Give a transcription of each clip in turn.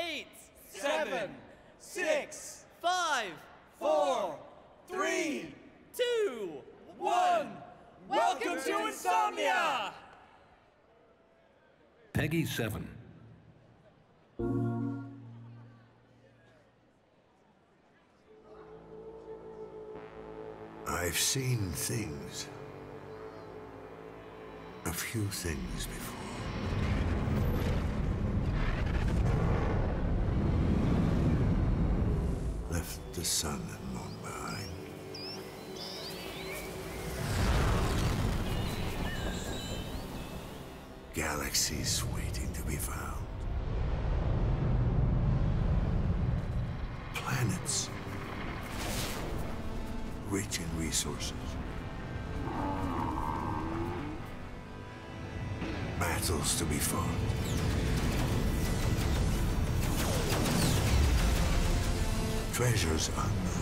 eight, seven, six, five, four, three, two, one. Welcome to Insomnia! Peggy 7. I've seen things. A few things before. The sun and moon behind. Galaxies waiting to be found. Planets rich in resources. Battles to be fought. Treasures unknown.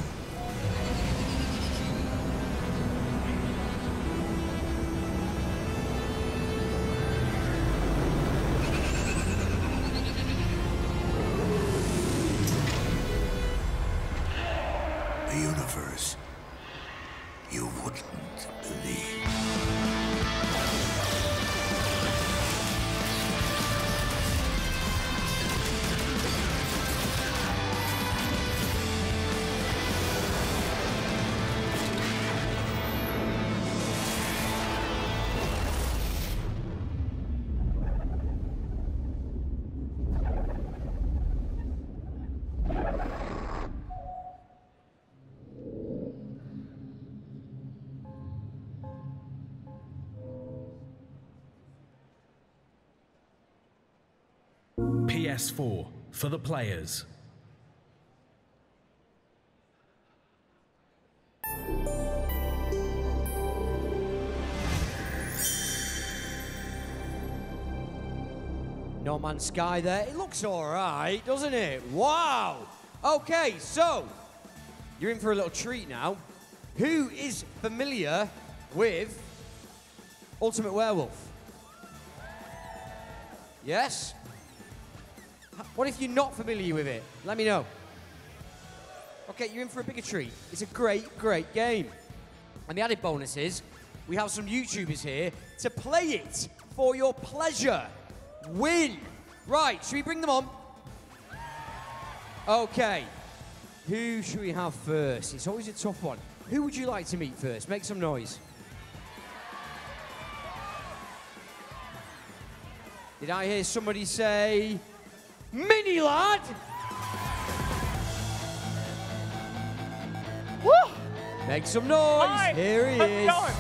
PS4 for the players. No Man's Sky there. It looks all right, doesn't it? Wow. Okay, so you're in for a little treat now. Who is familiar with Ultimate Werewolf? Yes? What if you're not familiar with it? Let me know. Okay, you're in for a bigger treat. It's a great, great game. And the added bonus is we have some YouTubers here to play it for your pleasure. Win. Right, should we bring them on? Okay. Who should we have first? It's always a tough one. Who would you like to meet first? Make some noise. Did I hear somebody say, MiniLadd? Woo! Make some noise. Here he is. going?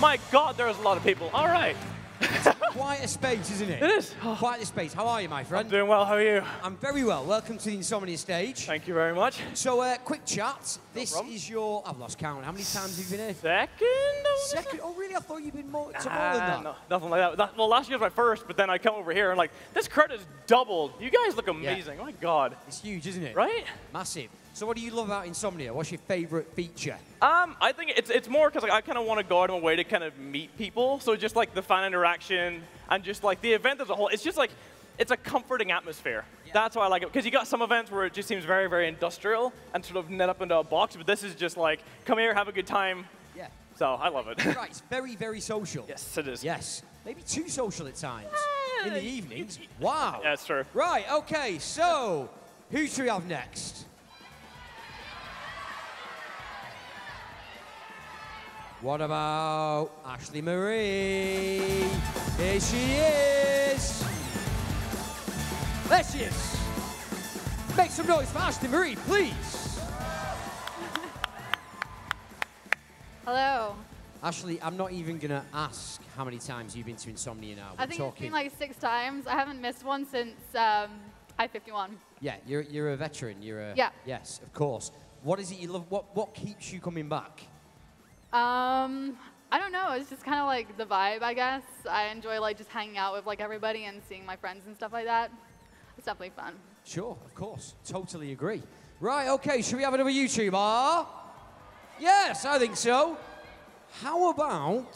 My God, there's a lot of people. All right. Quite a space, isn't it? It is. Quite a space. How are you, my friend? I'm doing well. How are you? I'm very well. Welcome to the Insomnia stage. Thank you very much. So, uh, quick chat. This problem. is your. I've lost count. How many times have you been here? Second? I wanna say? Second. Oh, really? I thought you'd been more, to more than that. no, nothing like that. that. Well, last year was my first, but then I come over here and like, this credit's doubled. You guys look amazing. Oh my God. It's huge, isn't it? Right? Massive. So, what do you love about Insomnia? What's your favourite feature? Um, I think it's it's more because like, I kind of want to go out of my way to kind of meet people. So just like the fan interaction and just like the event as a whole, it's just like it's a comforting atmosphere. That's why I like it because you got some events where it just seems very very industrial and sort of net up into a box, but this is just like come here, have a good time. Yeah. So I love it. right. It's very, very social. yes, it is. Yes. Maybe too social at times. In the evenings. Wow. Yeah, it's true. Right. Okay. So, who should we have next? What about Ashley Mariee? Here she is. There she is. Make some noise for Ashley Mariee, please. Hello. Ashley, I'm not even gonna ask how many times you've been to Insomnia now. I We're think talking. it's been like six times. I haven't missed one since um, I-51. Yeah, you're, you're a veteran. You're a Yeah. Yes, of course. What is it you love? What what keeps you coming back? Um, I don't know. It's just kind of like the vibe, I guess. I enjoy like just hanging out with like everybody and seeing my friends and stuff like that. It's definitely fun. Sure, of course. Totally agree. Right. Okay. Should we have another YouTuber? Yes, I think so. How about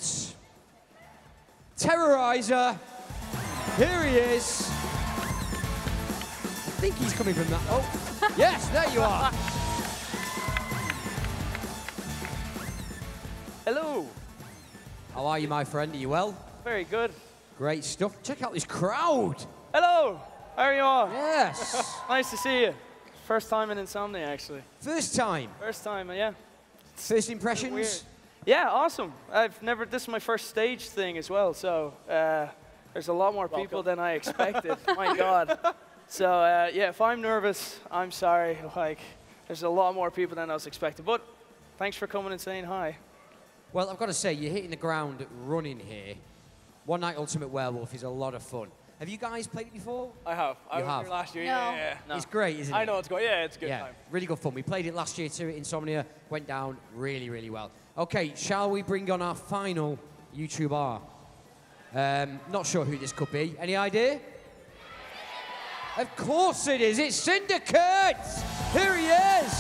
Terroriser? Here he is. I think he's coming from that. Oh, yes, there you are. Hello. How are you, my friend? Are you well? Very good. Great stuff. Check out this crowd. Hello. How are you all? Yes. Nice to see you. First time in Insomnia, actually. First time. First time, yeah. First impressions. Yeah, awesome. I've never. This is my first stage thing as well, so uh, there's a lot more people than I expected. my God. So uh, yeah, if I'm nervous, I'm sorry. Like, there's a lot more people than I was expecting. But thanks for coming and saying hi. Well, I've got to say, you're hitting the ground running here. One Night Ultimate Werewolf is a lot of fun. Have you guys played it before? I have. I You was have? last year. No. Yeah, yeah, yeah. It's great, isn't it? I know it's good. Yeah, it's good yeah, time. really good fun. We played it last year too at Insomnia. Went down really, really well. Okay, shall we bring on our final YouTuber? Um, not sure who this could be. Any idea? Of course it is. It's Syndicate. Here he is.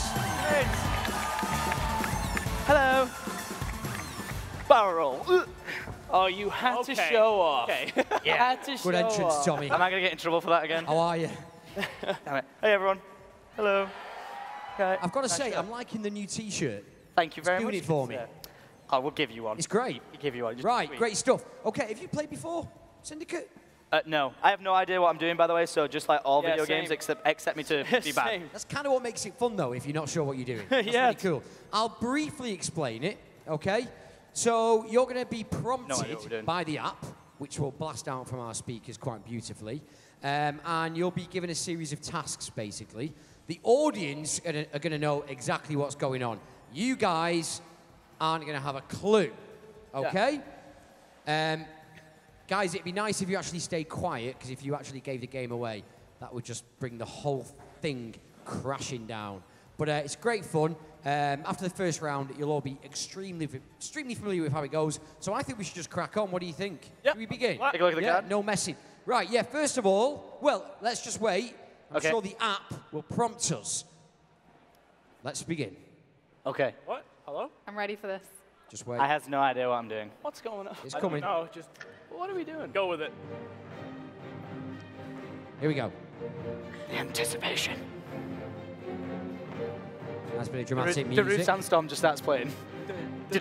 Hello. Barrel. Oh, you had to show off. Okay. You had to show Good entrance, off. Tommy. Am I going to get in trouble for that again? How are you? Damn it. Hey, everyone. Hello. Okay. I've got to say, I'm liking the new T-shirt. Thank you very doing much. it for me. Yeah. I will give you one. It's great. I'll give you one. Just Right, tweet. great stuff. Okay, have you played before, Syndicate? Uh, no, I have no idea what I'm doing, by the way. So just like all Yeah, video same. games, except except me to be bad. Same. That's kind of what makes it fun, though, if you're not sure what you're doing. That's Yeah. really cool. I'll briefly explain it, okay? So you're going to be No idea what we're prompted doing. by the app, which will blast out from our speakers quite beautifully, um, and you'll be given a series of tasks, basically. The audience are going to know exactly what's going on. You guys aren't going to have a clue, okay? Um, guys, it'd be nice if you actually stayed quiet, because if you actually gave the game away, that would just bring the whole thing crashing down. But uh, it's great fun. Um, after the first round, you'll all be extremely, extremely familiar with how it goes. So I think we should just crack on. What do you think? Yeah. Should we begin? Take a look at the yeah, card. No messing. Right, yeah, first of all, well, let's just wait. I'm Okay. sure the app will prompt us. Let's begin. Okay. What? Hello? I'm ready for this. Just wait. I have no idea what I'm doing. What's going on? it's coming. No, just What are we doing? go with it. Here we go. The anticipation. That's been a The dramatic Root, Darude music. Sandstorm just starts playing.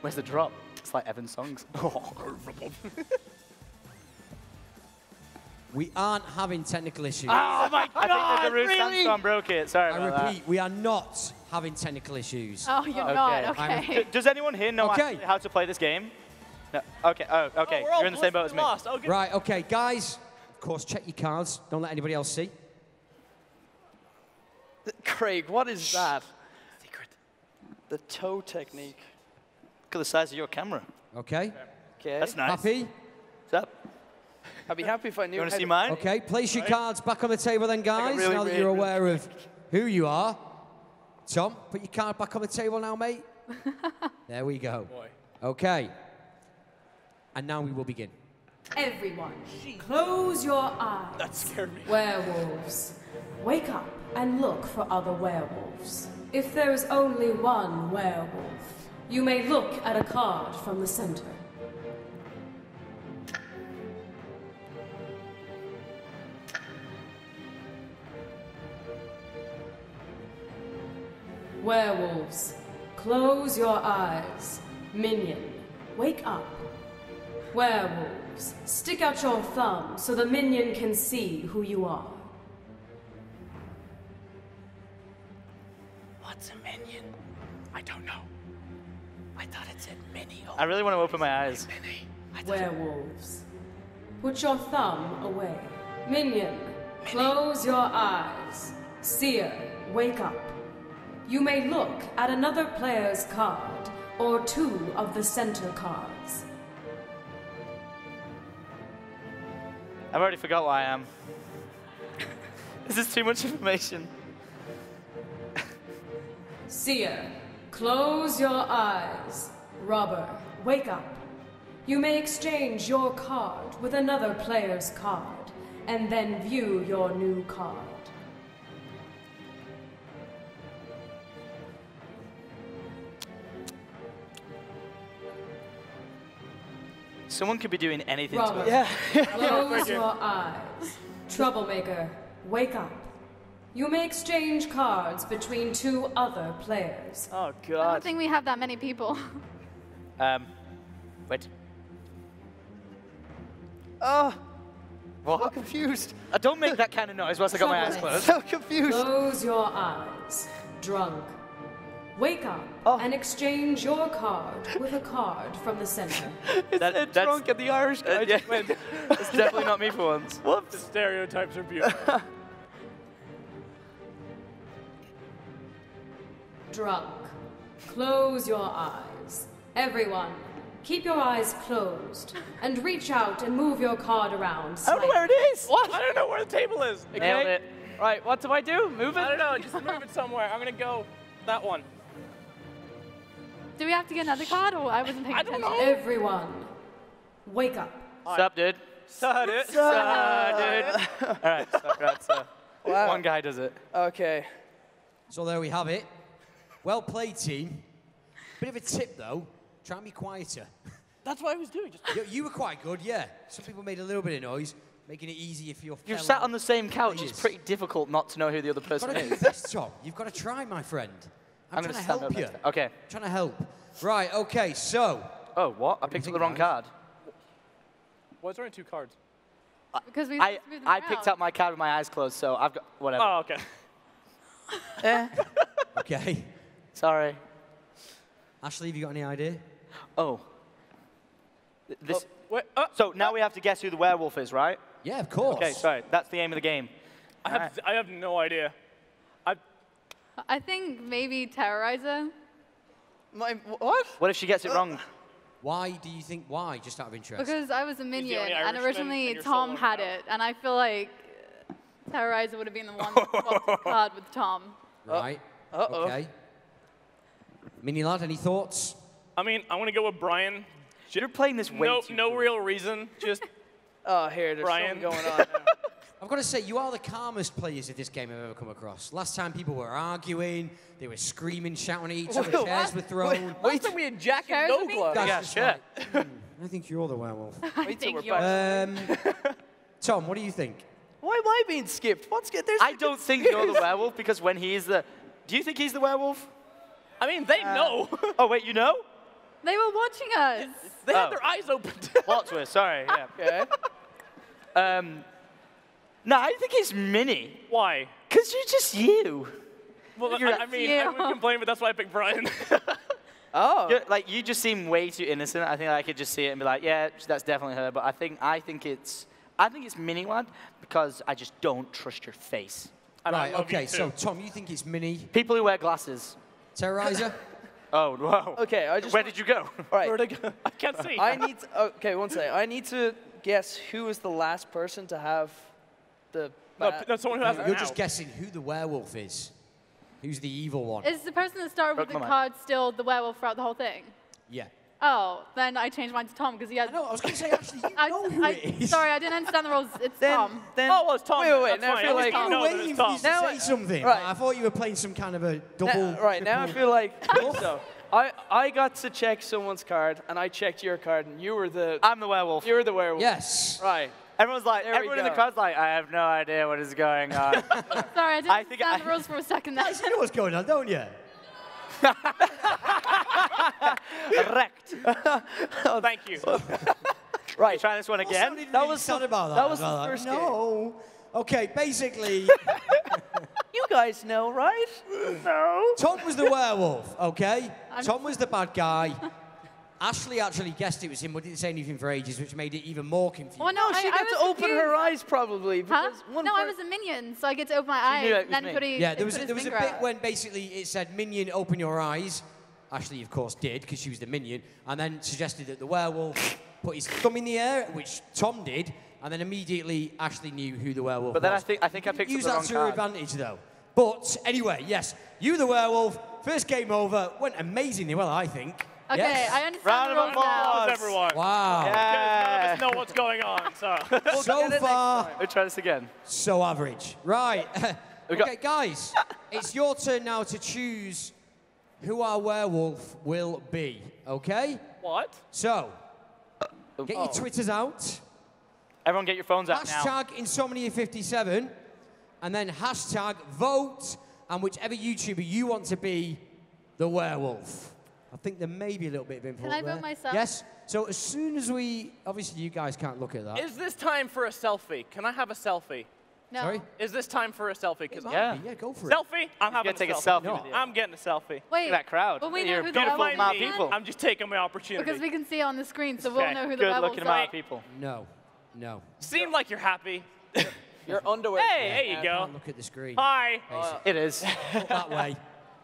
Where's the drop? It's like Evan's songs. Oh, we aren't having technical issues. Oh my god! I think that Darude Sandstorm broke it. Sorry I about repeat, we are not having technical issues. Oh, you're Okay. not. Okay. Does anyone here know Okay. how to play this game? No. Okay. Oh, okay. Oh, You're in the same boat as me. lost. Oh, good. Right, okay, guys, of course, check your cards. Don't let anybody else see. Craig, what is that? Secret. The toe technique. Look at the size of your camera. Okay? Okay. That's nice. Happy? What's up? I'd be happy if I knew. You want to see mine? Okay, place your cards back on the table then, guys, really now that you're aware of who you are. Tom, put your card back on the table now, mate. there we go. Boy. Okay. And now we will begin. Everyone, close your eyes. That scared me. Werewolves, wake up and look for other werewolves. If there is only one werewolf, you may look at a card from the center. Werewolves, close your eyes. Minion, wake up. Werewolves, stick out your thumb so the minion can see who you are. What's a minion? I don't know. I thought it said mini. I really want to open my eyes. Werewolves, put your thumb away. Minion, mini. close your eyes. Seer, wake up. You may look at another player's card or two of the center cards. I've already forgot why I am. this is too much information. Seer, close your eyes. Robber, wake up. You may exchange your card with another player's card and then view your new card. Someone could be doing anything to Robert, us. Yeah. close your eyes. Troublemaker, wake up. You may exchange cards between two other players. Oh God. I don't think we have that many people. Um, wait. Oh, What? I'm confused. I don't make that kind of noise whilst I got my eyes closed. So confused. Close your eyes. Drunk. Wake up Oh. and exchange your card with a card from the center. It's That- a that's- drunk and the Irish guy Uh, yeah. just went. It's definitely not me for once. The Whoops. stereotypes are beautiful. Drunk. Close your eyes. Everyone, keep your eyes closed and reach out and move your card around. I don't know where it is. what? I don't know where the table is. Nailed it. Right, what do I do? Move it? I don't know. Just move it somewhere. I'm gonna go that one. Do we have to get another card, or I wasn't paying I don't attention? know. Everyone, wake up. Sup, dude? Suck dude. Sup, dude? All right, so, right, so uh, Wow. one guy does it. Okay. So there we have it. Well played, team. Bit of a tip, though. Try and be quieter. That's what I was doing. Just You, you were quite good, yeah. Some people made a little bit of noise, making it easier for your You've sat on the same couch. players. It's pretty difficult not to know who the other You've person got to do your is. best, Tom. You've got to try, my friend. I'm, I'm trying gonna to stand help up you. next time. Okay. trying to help. Right, okay, so. Oh, what? I picked up the wrong guys? card. why is there only two cards? Because we I, have to move them I picked up my card with my eyes closed, so I've got whatever. Oh, okay. Eh. Okay. Sorry. Ashley, have you got any idea? Oh. This. Oh, wait. Uh, So now we have to guess who the werewolf is, right? Yeah, of course. Okay, sorry. That's the aim of the game. I have. I have no idea. I. I think maybe Terroriser. My, what? What if she gets it wrong? Why do you think why? Just out of interest. Because I was a minion, and originally and Tom had it, and I feel like uh, Terroriser would have been the one that swapped the card with Tom. right. uh-oh. Okay. Mini lad, any thoughts? I mean, I want to go with Brian. You're playing this way No, too no cool. real reason. Just Oh, here, there's Brian. something going on. now. I've got to say, you are the calmest players of this game I've ever come across. Last time people were arguing, they were screaming, shouting at each other, Whoa, chairs what? were thrown. Wait, last time we had Jack and Shares No with me? Glove. That's Yeah, just sure. like, hmm, I think you're the werewolf. Wait think we're you're- Um, Tom, what do you think? Why am I being skipped? What's good? There's I don't think you're the werewolf because when he's the. Do you think he's the werewolf? I mean, they know. Oh, wait, you know? They were watching us. they Oh. had their eyes open. Plot twist, sorry. Yeah. Okay. Um, no, I think it's Mini. Why? Because you're just you. Well, You're- I, I mean, you. I would complain, but that's why I picked Brian. Oh. You're- like, you just seem way too innocent. I think I could just see it and be like, yeah, that's definitely her. But I think, I think it's. I think it's MiniLadd because I just don't trust your face. And right, okay, so. Tom, you think it's Mini People who wear glasses. Terroriser? Oh, whoa. Okay, I just. Where did you go? All right. Where'd I go? I can't see. I need. To, okay, one second. I need to guess who was the last person to have the. no, uh, no, someone who has it You're now. just guessing who the werewolf is. Who's the evil one? Is the person that started oh, with the card still the werewolf throughout the whole thing? yeah. Oh, then I changed mine to Tom because he had. I know, I was going to say, actually, you I, know who I- it is. sorry, I didn't understand the rules. It's Then, Tom. then. Oh, well, it's Tom. Wait, wait, wait. That's Now I feel like. least I I'm waiting for Tom. you to Now say I- something. right. I thought you were playing some kind of a double. Now- right now, I feel like. so, I I got to check someone's card, and I checked your card, and you were the. I'm the werewolf. you were the werewolf. Yes. Right. Everyone's like, There everyone in the crowd's like, I have no idea what is going on. Sorry, I didn't I think understand I- the rules for a second there. You know what's going on, don't you? Wrecked. Thank you. Right. Try this one again. That was sad the- about that. that was as well. the Like, first game. No. Okay, basically, You guys know, right? No. Tom was the werewolf, okay? I'm- Tom was the bad guy. Ashley actually guessed it was him, but didn't say anything for ages, which made it even more confusing. Well, no, No, she I, got I to open confused. her eyes probably. Huh? Because one No, I was a minion, so I get to open my eyes. knew it and was then me. put, he, Yeah, there was, his there was a bit out. when basically it said, Minion, open your eyes. Ashley, of course, did, because she was the minion, and then suggested that the werewolf put his thumb in the air, which Tom did, and then immediately Ashley knew who the werewolf was. But then I think- I think I picked up Use the that wrong to your advantage, though. But anyway, yes, you the werewolf. First game over. Went amazingly well, I think. Okay, Yes. I understand Round the of rules now. applause. Applause, everyone. Wow. Because none of Yeah. us know what's going on. So. So get it next far, We'll try this again. so average. Right. We got- okay, guys, it's your turn now to choose who our werewolf will be. Okay? what? So, oh. Get your oh. Twitters out. Everyone get your phones out now. Hashtag Insomnia57. And then hashtag vote. And whichever YouTuber you want to be the werewolf. I think there may be a little bit of input Can I vote myself? Yes. So as soon as we, obviously you guys can't look at that. Is this time for a selfie? Can I have a selfie? No. Sorry? Is this time for a selfie? Because might Yeah. be, yeah, go for it. selfie, I'm having gotta take a selfie. selfie No. I'm getting a selfie. Wait. Look at that crowd. Will we know You're who the beautiful werewolf amount of people. I'm just taking my opportunity. Because we can see it on the screen, so we'll know who the Good werewolf looking is. amount of people. No. No. Seem like you're happy. Your underwear. Hey, there you go. look at the screen. Hi. It is. That way.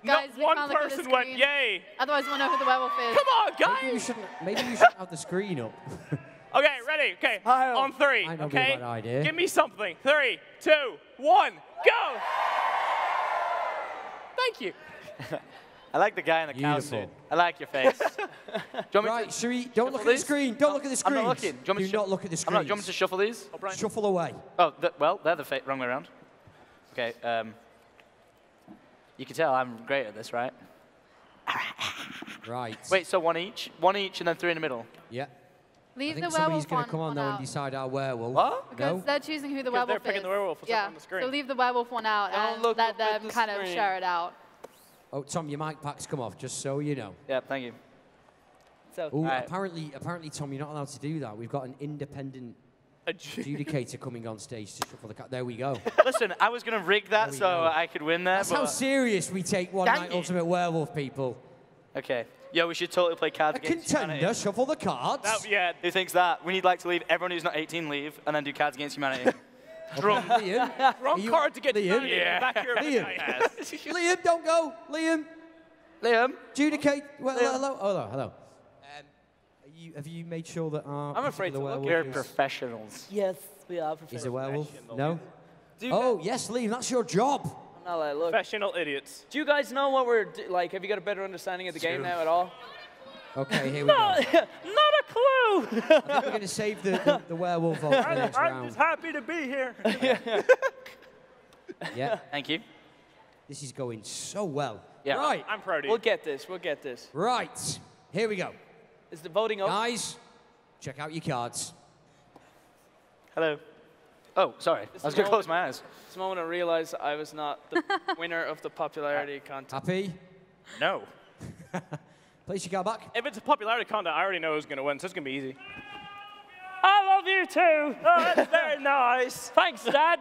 Guys, Not one can't look at the person went, yay. Otherwise, we'll know who the werewolf is. Come on, Maybe you guys. shouldn't, maybe you shouldn't have the screen up. Okay, ready? Okay, on three. Might not okay, a idea. give me something. Three, two, one, go. Thank you. I like the guy in the cow Beautiful. suit. I like your face. You Right, to, should we, don't look at the screen. Don't look at the screen. I'm not looking. Do you Do not look at the I'm screen. not, do you want me to shuffle these? O'Brien. Shuffle away. Oh, th- well, they're the wrong way around. Okay. Um, you can tell I'm great at this, right? Right. Wait, so one each, one each, and then three in the middle. Yeah. Leave I Leave think the somebody's werewolf going to come on, on though and out. decide our werewolf. What? Because No? they're choosing who the Because werewolf they're picking is. the werewolf, what's yeah. on the screen. So leave the werewolf one out Don't and look let them the kind of share it out. Oh, Tom, your mic pack's come off, just so you know. Yeah, thank you. So, Oh, Right. apparently, apparently, Tom, you're not allowed to do that. We've got an independent A Ju- adjudicator coming on stage to shuffle the cat. There we go. Listen, I was going to rig that so go. I could win there, That's how serious we take One Dang Night it. Ultimate Werewolf, people. okay. Yeah, we should totally play cards A against contender, humanity. shuffle the cards. That- yeah, Who thinks that? We need like to leave everyone who's not 18 leave, and then do cards against humanity. Drum. Liam, wrong you- card to get Liam? Liam. Yeah. back here. Liam. Liam, don't go. Liam, Liam, adjudicate. Well, Liam. hello, hello, hello. Are you, have you made sure that our I'm afraid the to look. werewolf you're professionals. yes, we are professionals. is a werewolf? No. Do you Oh yes, Liam, that's your job. I'm not allowed look. Professional idiots. Do you guys know what we're do- like? Have you got a better understanding of the game now at all? Okay, here we go. Not a clue. I think we're going to save the, the, the werewolf vote for the next I'm round. just happy to be here. Yeah, Thank you. this is going so well. Yeah. Right, I'm proud of you. We'll get this. We'll get this. right. Here we go. Is the voting open? Guys, check out your cards. Hello. Oh, sorry. This I was going to close my eyes. This the moment I realized I was not the winner of the popularity contest. Happy? No. Place your card back. If it's a popularity contest, I already know who's going to win, so it's going to be easy. I love you too. Oh, that's very nice. Thanks, Dad.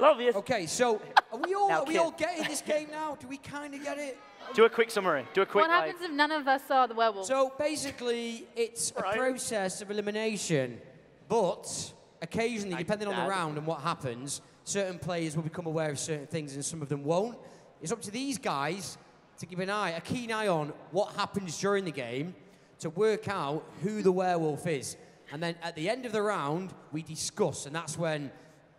love you. Okay, so are we all Now, are we kid. all getting this game now? Do we kind of get it? Do a quick summary. Do a quick what like. happens if none of us saw the werewolf? So basically, it's a process of elimination, but occasionally, depending on the round and what happens, certain players will become aware of certain things and some of them won't. It's up to these guys to keep an eye, a keen eye on what happens during the game to work out who the werewolf is. And then at the end of the round, we discuss, and that's when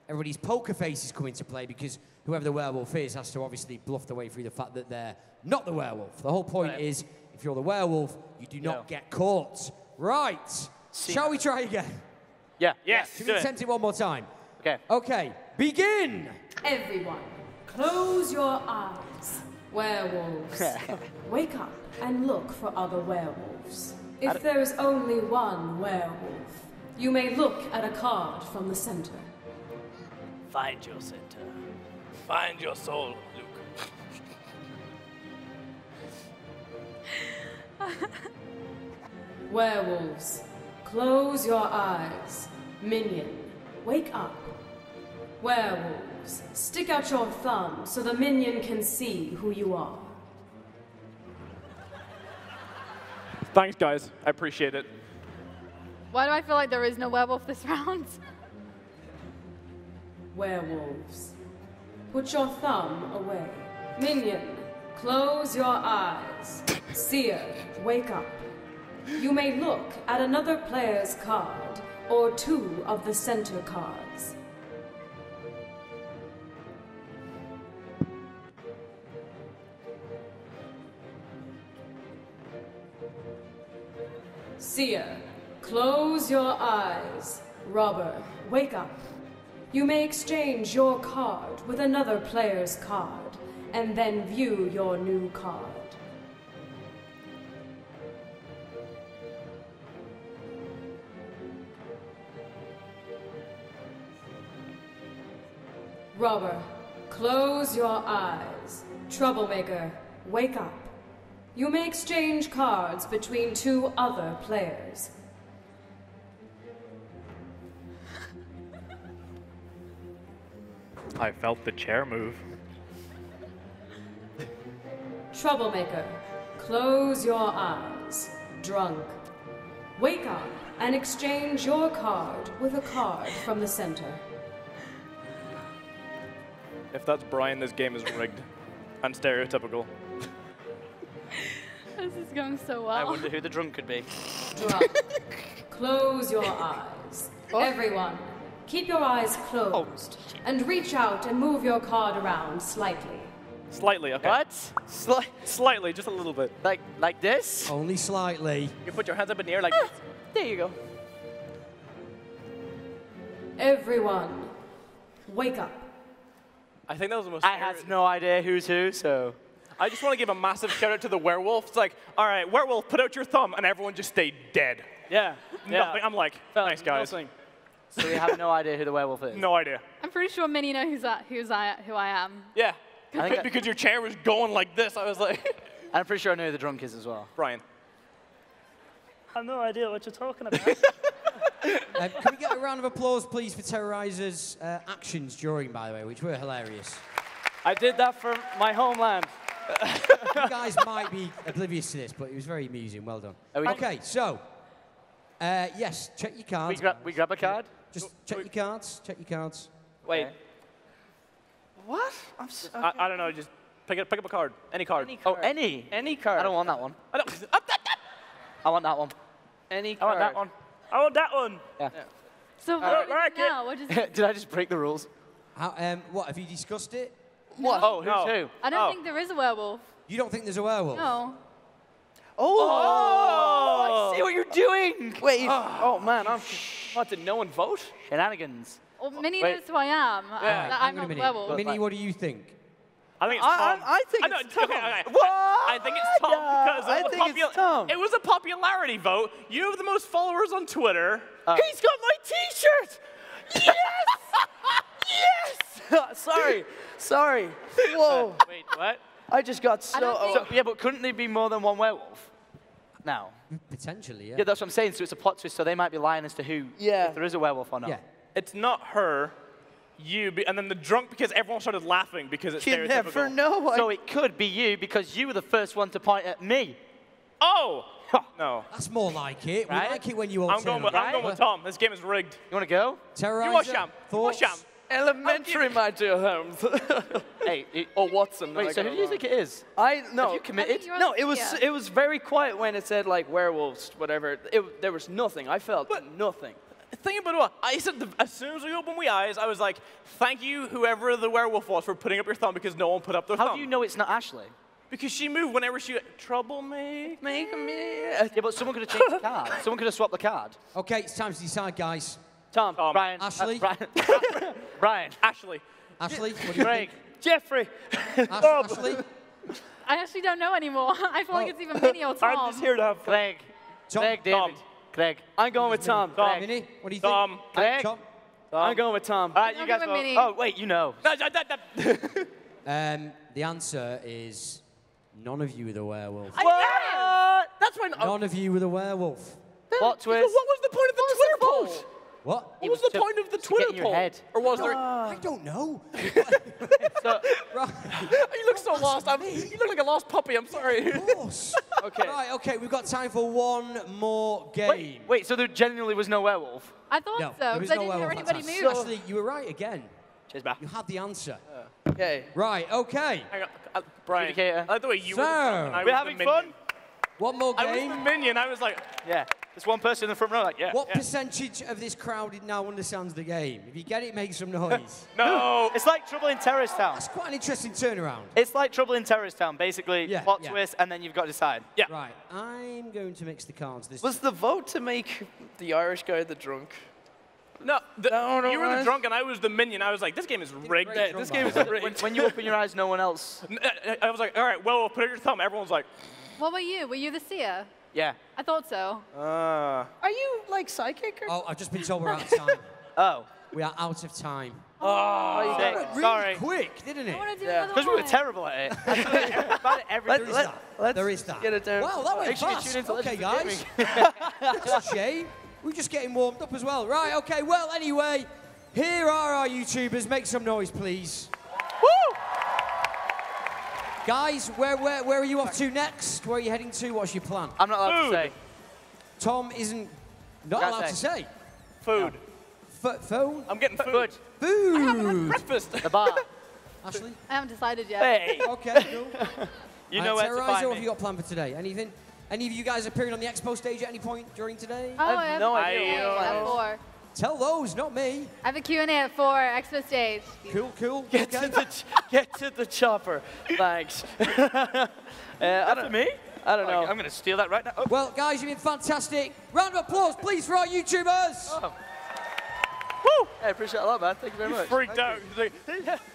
everybody's poker faces come into play because whoever the werewolf is has to obviously bluff their way through the fact that they're not the werewolf. The whole point Right. is if you're the werewolf, you do not Yeah. get caught. Right. Shall we try again? Yeah. Yes. Should do we it. attempt it one more time? Okay. Okay, begin! Everyone, close your eyes. Werewolves, wake up and look for other werewolves. If there is only one werewolf, you may look at a card from the center. Find your center. Find your soul, Luke. Werewolves, close your eyes. Minion, wake up. Werewolves, stick out your thumb so the minion can see who you are. Thanks, guys. I appreciate it. Why do I feel like there is no werewolf this round? Werewolves, put your thumb away. Minion, close your eyes. Seer, wake up. You may look at another player's card or two of the center cards. Seer, close your eyes. Robber, wake up. You may exchange your card with another player's card, and then view your new card. Robber, close your eyes. Troublemaker, wake up. You may exchange cards between two other players. I felt the chair move. Troublemaker, close your eyes. Drunk, wake up and exchange your card with a card from the center. If that's Brian, this game is rigged and stereotypical. This is going so well. I wonder who the drunk could be. Drunk, close your eyes. Oh. Everyone, keep your eyes closed oh. and reach out and move your card around slightly. Slightly, okay. What? Sli- slightly, just a little bit. Like like this? Only slightly. You put your hands up in the air like ah, There you go. Everyone, wake up. I think that was the most. I had no idea who's who, so. I just want to give a massive shout out to the werewolf. It's like, all right, werewolf, put out your thumb, and everyone just stayed dead. Yeah. yeah. I'm like, thanks, guys. Nothing. So we have no idea who the werewolf is. No idea. I'm pretty sure many know who's I, who's I, who I am. Yeah. I think because your chair was going like this, I was like, And I'm pretty sure I know who the drunk is as well. Brian. I have no idea what you're talking about. Um, can we get a round of applause, please, for Terroriser's uh, actions during, by the way, which were hilarious. I did that for my homeland. you guys might be oblivious to this, but it was very amusing. Well done. Okay, so uh, yes, check your We, cards. gra- we grab a card? Just check your cards. Check your cards. Wait. Okay. What? I'm s- I, I don't know, just pick, it, pick up a card. Any card. Any Oh, any? Any card. I don't want that one. I don't. Up, that, that. I want that one. Any card. I want that one. I want that one. So what is like it it. now? What is Did I just break the rules? How, um, what have you discussed it? What? Oh, who's No. who? I don't Oh. think there is a werewolf. You don't think there's a werewolf? No. Oh! I see what you're doing. Wait. Oh, man. I'm. What, did no one vote? Shenanigans. Well, Mini Wait. knows who I am. uh, Yeah. that Hang I'm on a not a minute. werewolf. Mini, what do you think? I think it's I- I- Tom. I think know- it's Tom. Okay, okay. What? I think it's Tom Yeah, because I it was, think it's Tom. it was a popularity vote. You have the most followers on Twitter. He's got my T-shirt. Yes. yes. sorry. Sorry. Whoa. Wait, what? I just got so. I So, yeah, but couldn't there be more than one werewolf? now? Potentially, yeah. Yeah, that's what I'm saying. So it's a plot twist, so they might be lying as to who, Yeah. if there is a werewolf or not. Yeah. It's not her. You be, and then the drunk because everyone started laughing because it's you stereotypical. never know. I- So it could be you because you were the first one to point at me. Oh no. That's more like it. Right? We like it when you all I'm turn going, with, up. I'm going with Tom. This game is rigged. You want to go? Terroriser, You watch Sham. You watch thoughts? Sham. Elementary, my dear Holmes. Hey, it, or Watson. I wait. So who do you think it is? I no. Have you committed? you're No, it was yeah. it was very quiet when it said like werewolves, whatever. It, there was nothing. I felt but nothing. Think about what I said. The, as soon as we opened my eyes, I was like, "Thank you, whoever the werewolf was, for putting up your thumb because no one put up their How thumb." How do you know it's not Ashley? Because she moved whenever she trouble me. Make me. Yeah, but someone could have changed the card. Someone could have swapped the card. Okay, it's time to decide, guys. Tom. Tom. Brian. uh, Ashley? Brian. Brian. Ashley. Ashley, what do you Craig. Jeffrey. think? Ash- Ashley, I actually don't know anymore. I feel like Oh. it's even Mini or Tom. I'm just here to have fun. Craig. Tom, Craig David. Tom. Craig. I'm going with Tom. Tom. Mini, what do you Tom. think? Craig. Tom. I'm going with Tom. All right, you guys give a. Mini. Oh, wait, you know. Um, the answer is none of you were the werewolf. What? That's when. None of you were the werewolf. Plot So what was the point of the Twitter poll? What? What was was the to- point of the Twitter in poll? head. Or was there? I don't know. So, you look so lost. I'm, you look like a lost puppy. I'm sorry. Of course. Okay. Right, okay, we've got time for one more game. wait, wait, so there genuinely was no werewolf? I thought No, so, there because is I no didn't hear werewolf. anybody That's move. Ashley, you were right again. Cheers, back. You had the answer. Okay. Right, okay. Hang on, uh, Brian. I like the way you So, were. the front I We're was having the fun? Minion. One more game. I was the minion. I was like, Yeah. There's one person in the front row, like, yeah. What Yeah. percentage of this crowd now understands the game? If you get it, make some noise. no. It's like Trouble in Terrorist Town. That's quite an interesting turnaround. It's like Trouble in Terrorist Town, basically. Yeah, plot yeah. twist, and then you've got to decide. Yeah. Right, I'm going to mix the cards this Was the vote to make the Irish guy the drunk? No, the, No, no, you were the drunk and I was the minion. I was like, this game is rigged. This game is rigged. When, when you open your eyes, no one else. I- I was like, all right, well, put out your thumb. Everyone's like, What were you? Were you the seer? Yeah. I thought so. uh. Are you like psychic or? Oh, I've just been told we're out of time. Oh. we are out of time. Oh, Oh, That went really sorry. quick, didn't it? I want to do Yeah. Because we were terrible at it. About it every Let- There is let, let's there is that. get it down. Wow, that went Make sure fast. Okay, guys. That's a shame. We're just getting warmed up as well. Right, okay, well, anyway, here are our YouTubers. Make some noise, please. Woo! Guys, where, where, where are you off to next? Where are you heading to? What's your plan? I'm not allowed Food. to say. Tom isn't not Gotta allowed to say. Food. F- phone? I'm getting food. Food. Breakfast. The bar. Ashley? I haven't decided yet. Hey. Okay, cool. You uh, know right, where to Terroriser, find what have you got planned for today? Anything? Any of you guys appearing on the expo stage at any point during today? Oh, have I have no a idea Q&A what at it is. four. Tell those, not me. I have a Q&A at four, Expo stage. Cool, cool. Get okay. to the ch- get to the chopper. Thanks. uh, I don't, me? I don't know. I'm going to steal that right now. Oh. Well, guys, you've been fantastic. Round of applause, please, for our YouTubers. Woo! I appreciate it a lot, man. Thank you very much. Freaked Thank out. you. He's like,